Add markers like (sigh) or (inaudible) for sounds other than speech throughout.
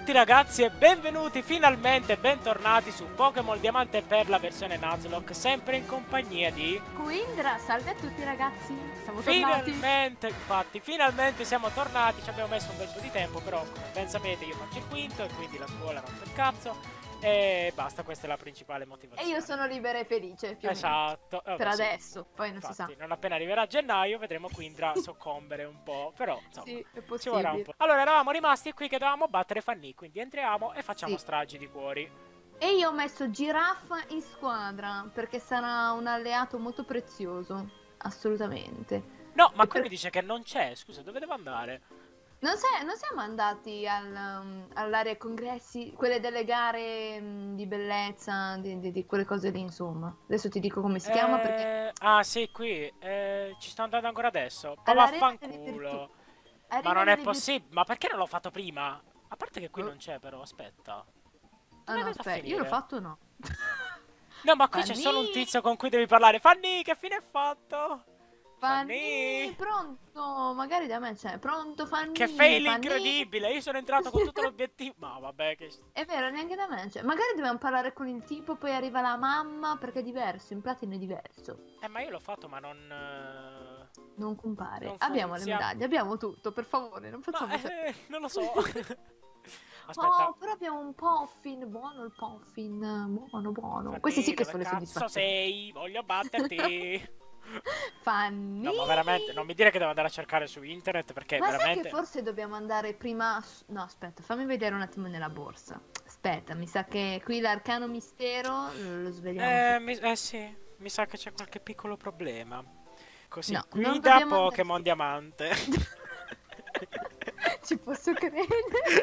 tutti ragazzi e benvenuti finalmente, bentornati su Pokémon Diamante e Perla versione Nuzlocke, sempre in compagnia di... Quindra, salve a tutti ragazzi, siamo finalmente, tornati. infatti, finalmente siamo tornati, ci abbiamo messo un bel po' di tempo, però come ben sapete io faccio il quinto e quindi la scuola rompe il cazzo. E basta, questa è la principale motivazione. E io sono libera e felice, più Esatto. Vabbè, per sì. adesso, poi non Infatti, si sa. Non appena arriverà gennaio vedremo Quindra soccombere un po', però insomma, sì, è possibile. ci vorrà un po'. Allora, eravamo rimasti qui che dovevamo battere Fanny, quindi entriamo e facciamo sì. stragi di cuori. E io ho messo Giraffa in squadra, perché sarà un alleato molto prezioso, assolutamente. No, ma e qui per... mi dice che non c'è, scusa, dove devo andare? Non, sei, non siamo andati al, um, all'area congressi, quelle delle gare um, di bellezza, di, di, di, quelle cose lì, insomma. Adesso ti dico come si eh... chiama perché... Ah, sì, qui. Eh, ci sto andando ancora adesso. Ma vaffanculo. Ma non è possibile. Ma perché non l'ho fatto prima? A parte che qui oh. non c'è, però, aspetta. Ah, no, aspetta, io l'ho fatto o no? no, ma qui c'è solo un tizio con cui devi parlare. Fanny, che fine hai fatto? Fanny, pronto? Magari da me c'è. Pronto, Fanny? Che fail Fanny. incredibile! Io sono entrato con tutto l'obiettivo. Ma vabbè, che. È vero, neanche da me c'è. Magari dobbiamo parlare con il tipo, poi arriva la mamma, perché è diverso. In platino è diverso. Eh, ma io l'ho fatto, ma non. Uh... Non compare. Non abbiamo le medaglie, abbiamo tutto, per favore, non facciamo. Ma, eh, non lo so. (laughs) Aspetta. Oh, però abbiamo un Poffin, buono il Poffin, buono, buono. Fanny, Questi sì che sono le soddisfazioni. sei? Voglio batterti. (laughs) Fanny. No, ma veramente, non mi dire che devo andare a cercare su internet perché ma veramente... sai che forse dobbiamo andare prima... No, aspetta, fammi vedere un attimo nella borsa. Aspetta, mi sa che qui l'arcano mistero lo svegliamo. Eh, mi... eh sì, mi sa che c'è qualche piccolo problema. Così, no, guida Pokémon andare... Diamante. (laughs) (laughs) Ci posso credere.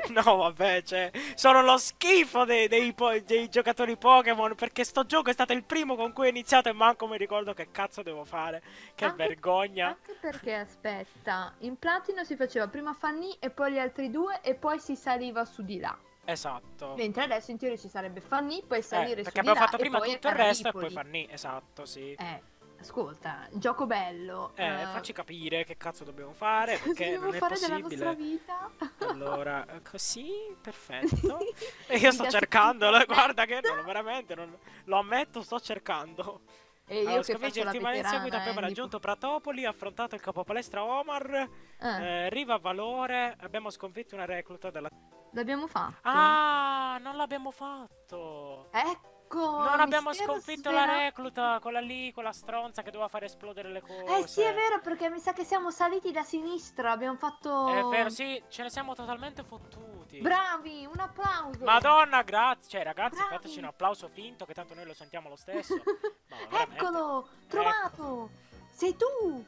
(laughs) No, vabbè, cioè, sono lo schifo dei, dei, dei, giocatori Pokémon perché sto gioco è stato il primo con cui ho iniziato e manco mi ricordo che cazzo devo fare. Che anche, vergogna. Anche perché, aspetta, in Platino si faceva prima Fanny e poi gli altri due e poi si saliva su di là. Esatto. Mentre adesso in teoria ci sarebbe Fanny, poi salire eh, su di là. Perché abbiamo fatto prima tutto il resto e poi Fanny, esatto, sì. Eh. Ascolta, gioco bello. Eh, uh... facci capire che cazzo dobbiamo fare, (laughs) perché non è fare possibile. Della vita? (laughs) Allora, eh, così, perfetto. (laughs) e io sto cercando, guarda che non, veramente, non, lo ammetto, sto cercando. E io allora, che faccio la in seguito abbiamo eh, raggiunto Pratopoli, affrontato il capo palestra Omar, eh. Eh, Riva Valore, abbiamo sconfitto una recluta della... L'abbiamo fatto? Ah, non l'abbiamo fatto! Ecco! Ecco, non abbiamo sconfitto la recluta, quella lì, quella stronza che doveva fare esplodere le cose. Eh sì, è vero, perché mi sa che siamo saliti da sinistra, abbiamo fatto... È vero, sì, ce ne siamo totalmente fottuti. Bravi, un applauso. Madonna, grazie. Cioè, ragazzi, Bravi. fateci un applauso finto, che tanto noi lo sentiamo lo stesso. (laughs) no, Eccolo, trovato. Ecco. Sei tu.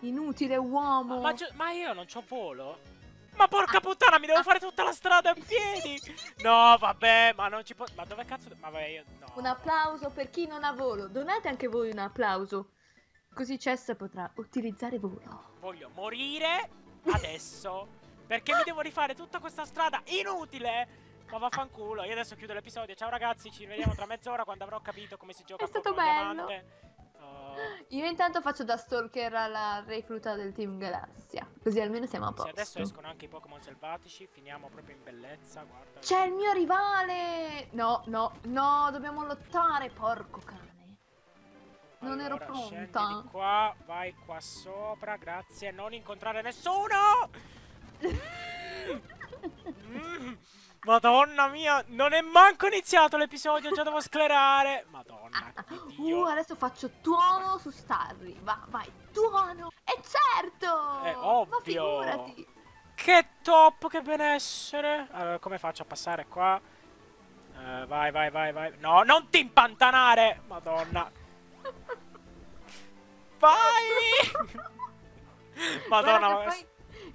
Inutile uomo. Ma, ma, ma io non c'ho volo. Ma porca puttana, mi devo fare tutta la strada a piedi! No, vabbè, ma non ci può... Ma dove cazzo... Ma vabbè, io... No. Un applauso per chi non ha volo. Donate anche voi un applauso. Così Cessa potrà utilizzare volo. Voglio morire adesso. perché mi devo rifare tutta questa strada inutile. Ma vaffanculo, io adesso chiudo l'episodio. Ciao ragazzi, ci vediamo tra mezz'ora quando avrò capito come si gioca È stato bello. Diamante. Io intanto faccio da stalker alla recluta del team Galassia. Così almeno siamo a posto. Se adesso escono anche i Pokémon selvatici, finiamo proprio in bellezza. Guarda. C'è il mio rivale! No, no, no, dobbiamo lottare, porco cane. Non allora, ero pronta. Di qua, vai qua sopra, grazie. Non incontrare nessuno! (laughs) mm. Madonna mia, non è manco iniziato l'episodio, già devo sclerare. Madonna, Uh, adesso faccio tuono su Starry. Va, vai, tuono. E certo! È ovvio. Che top, che benessere. Allora, come faccio a passare qua? Uh, vai, vai, vai, vai. No, non ti impantanare. Madonna. (laughs) Vai! Madonna. Che poi,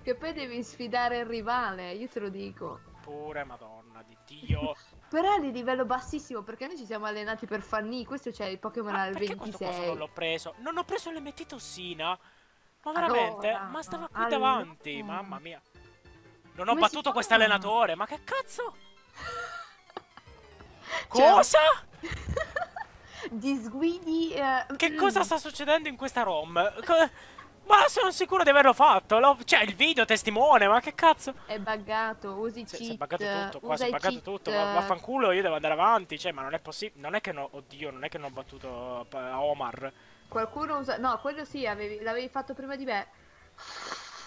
che poi devi sfidare il rivale, io te lo dico pure, madonna di Dio. (laughs) Però è di livello bassissimo perché noi ci siamo allenati per Fanny, questo c'è il Pokémon al 26. non l'ho preso? Non ho preso l'emetitosina? Ma veramente? Allora, ma stava qui allora. davanti, mamma mia. Non ho Come battuto questo allenatore, ma che cazzo? (laughs) Cosa? (laughs) Disguidi... Uh, che cosa sta succedendo in questa ROM? Co Ma sono sicuro di averlo fatto. Cioè, il video testimone, ma che cazzo? È buggato, usi Si, cheat. si è buggato tutto, qua si è buggato cheat. tutto. Ma vaffanculo, io devo andare avanti. Cioè, ma non è possibile. Non è che no. Oddio, non è che non ho battuto eh, Omar. Qualcuno usa... No, quello sì, avevi- l'avevi fatto prima di me.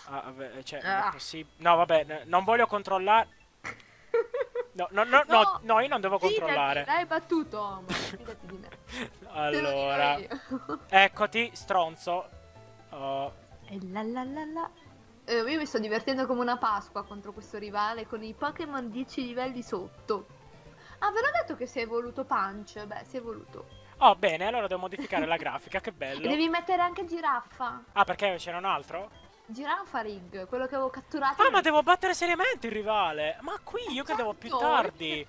Ah, vabbè, cioè, non è Ah. possibile. No, vabbè, non voglio controllare. (laughs) No, no, no, no, no, io non devo controllare. L'hai battuto, Omar, fidati di me. (laughs) Allora, eccoti, stronzo. Oh, E la la la la. Eh, io mi sto divertendo come una Pasqua contro questo rivale con i Pokémon 10 livelli sotto. Ah, ve l'ho detto che si è evoluto Punch? Beh, si è evoluto. Oh, bene, allora devo modificare la grafica, che E bello. devi mettere anche Giraffa. Ah, perché c'era un altro? Giraffa Rig, quello che avevo catturato. Ah, ma devo battere seriamente il rivale. Ma qui io credevo più Certo. tardi.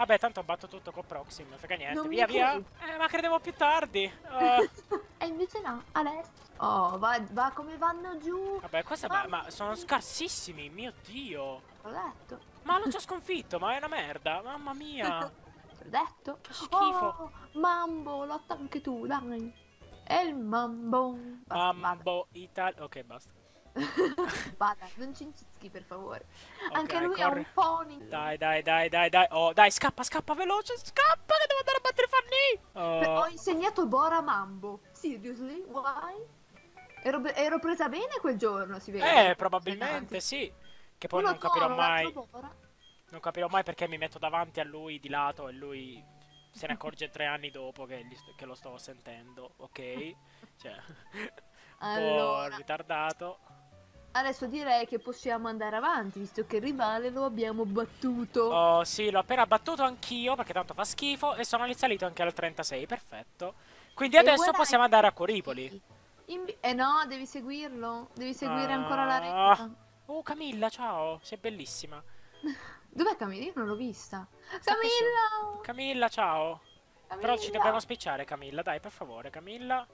Vabbè, tanto batto tutto con Proxim, non frega niente. Non Via, via. Eh, ma credevo più tardi. (laughs) Eh, e invece no, adesso. Oh, va, va come vanno giù. vabbè, questa ma, ma sono scarsissimi, mio dio. L'ho detto. Ma l'ho già sconfitto, ma è una merda. Mamma mia. (laughs) L'ho detto. Che schifo. Oh, Mambo, lotta anche tu, dai. È il mambo. Mambo Italia. Ok, basta. (laughs) Vada, non ci incitschi per favore. Ok, Anche lui ha corri. un pony. Dai, dai, dai, dai, dai. Oh, dai, scappa, scappa veloce. Scappa che devo andare a battere Fanny. Ho Oh, insegnato Bora Mambo. Seriously? Why? Ero, ero presa bene quel giorno, si vede. eh, probabilmente sì. Che poi Uno non capirò Toro, mai. Non capirò mai perché mi metto davanti a lui di lato e lui se ne accorge tre anni dopo che, sto- che lo stavo sentendo, ok? Cioè, (laughs) un po' Allora, ritardato. Adesso direi che possiamo andare avanti, visto che il rivale lo abbiamo battuto. Oh, sì, l'ho appena battuto anch'io perché tanto fa schifo e sono salito anche al 36, perfetto. Quindi E adesso possiamo andare a Coripoli. Eh no, devi seguirlo. Devi seguire ancora la Ah. retta. Oh, Camilla, ciao, sei bellissima. (laughs) Dov'è Camilla? Io non l'ho vista. Sta. Camilla! Camilla, ciao. Però ci Camilla! dobbiamo spicciare, Camilla, dai, per favore, Camilla.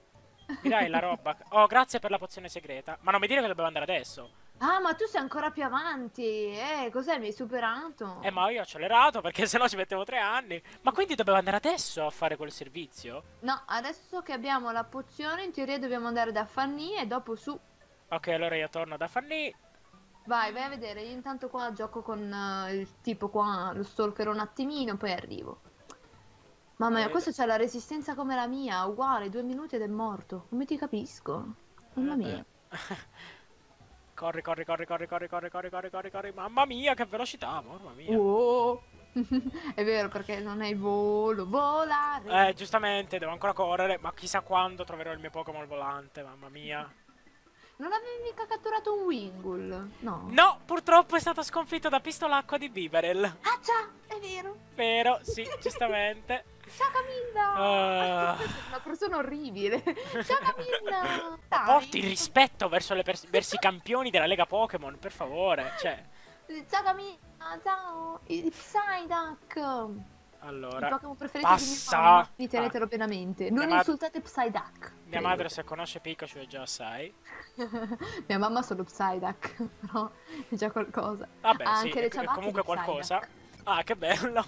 Mi dai la roba? Oh, grazie per la pozione segreta. Ma non mi dire che dobbiamo andare adesso. Ah, ma tu sei ancora più avanti. Eh, cos'è? Mi hai superato? Eh, ma io ho accelerato perché (laughs) sennò ci mettevo tre anni. Ma quindi dovevo andare adesso a fare quel servizio? No, adesso che abbiamo la pozione, in teoria dobbiamo andare da Fanny e dopo su. Ok, allora io torno da Fanny. Vai, vai a vedere. Io intanto qua gioco con eh, il tipo qua, lo stalker un attimino, poi arrivo. Mamma mia, questo c'ha la resistenza come la mia, uguale, due minuti ed è morto. Come ti capisco? Mamma Vabbè. mia. (laughs) Corri, corri, corri, corri, corri, corri, corri, corri, corri, corri. Mamma mia, che velocità, mamma mia. Oh. (laughs) è vero, perché non hai volo, volare. Eh, giustamente, devo ancora correre, ma chissà quando troverò il mio Pokémon volante, mamma mia. Non avevi mica catturato un Wingull? No. No, purtroppo è stato sconfitto da Pistolacqua di Biberel. Ah già, è vero. Vero, sì, giustamente. (laughs) Ciao Camilla. Ah. (laughs) Sei una persona orribile. Ciao Camilla. Dai. Porti rispetto verso, verso i campioni della Lega Pokémon, per favore. Cioè, Ciao Camilla, ciao. Il Psyduck. Il allora, Pokémon preferito passa. di mia mamma. Mi Ah. tenetelo pienamente. Non Mia insultate Psyduck. mia madre se conosce Pikachu è già assai. (laughs) Mia mamma solo Psyduck, (laughs) però è già qualcosa. Vabbè, Ha sì, anche è- le ciabatte comunque qualcosa. Ah, che bello.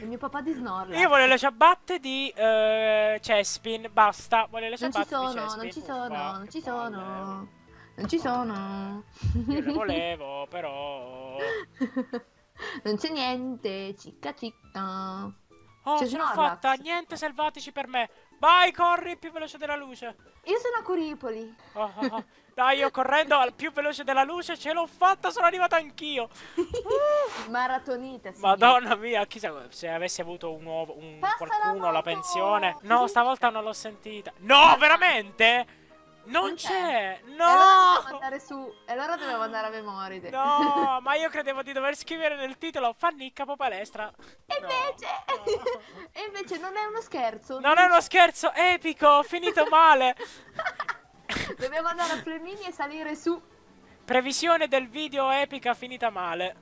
Il mio papà di Snorlax. Io voglio le ciabatte di eh, Chespin, basta. Voglio le Non ci ciabatte sono, non ci Uffa, sono, non ci sono. Non ci sono. Io le (laughs) volevo, però... non c'è niente, cicca cicca. Oh, C'è ce l'ho Snorlax. fatta, niente selvatici per me. Vai, corri, più veloce della luce. Io sono a Curipoli. Oh, oh, oh. Dai, io correndo al più veloce della luce, ce l'ho fatta, sono arrivato anch'io. (laughs) Maratonite. sì. Madonna mia, chissà se avessi avuto un uovo, un Passa qualcuno la pensione. No, stavolta non l'ho sentita. No, veramente? Non c'è. E allora dobbiamo No! andare su. E allora dobbiamo andare a Memoride. No, ma io credevo di dover scrivere nel titolo Fanny capo palestra. E No, invece. no. (laughs) e invece non è uno scherzo. Non è uno scherzo epico, ho finito male. Dobbiamo andare a Flemini e salire su. Previsione del video epica finita male.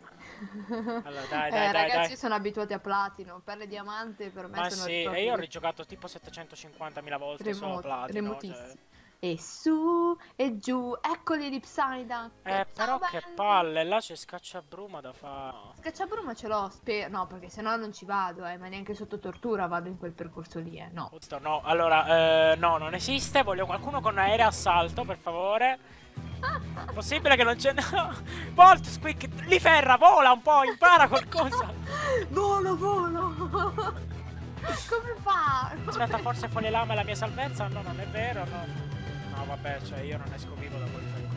Allora, dai, dai, eh, dai, ragazzi dai. sono abituati a platino. Perle diamante per me Ma sono sì, e io ho rigiocato tipo 750.000 volte solo remoti- platino. Cioè, e su e giù. Eccoli l'Ipsida. Eh, però che palle, là c'è scacciabruma da fare. Scacciabruma ce l'ho, spero. No, perché sennò non ci vado, eh, ma neanche sotto tortura vado in quel percorso lì, eh. No. No, allora, eh, no, non esiste. Voglio qualcuno con aereo assalto, per favore. Possibile che non c'è. No. Volt, Squeak, li ferra, vola un po', impara qualcosa. volo, volo. Come fa? Aspetta, forse fuori lama è la mia salvezza? No, non è vero, no. No, vabbè, cioè io non esco vivo da quel è